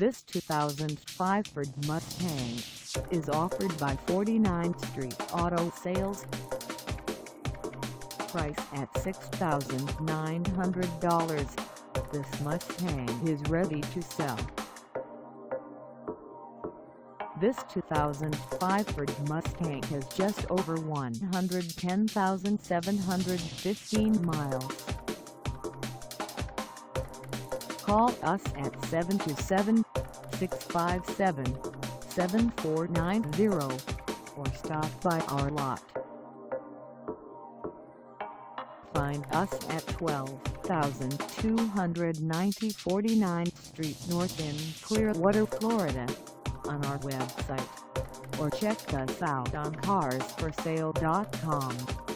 This 2005 Ford Mustang is offered by 49th Street Auto Sales. Price at $6,900. This Mustang is ready to sell. This 2005 Ford Mustang has just over 110,715 miles. Call us at 727-657-7490 or stop by our lot. Find us at 12290 49th Street North in Clearwater, Florida on our website or check us out on carsforsale.com.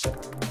Thank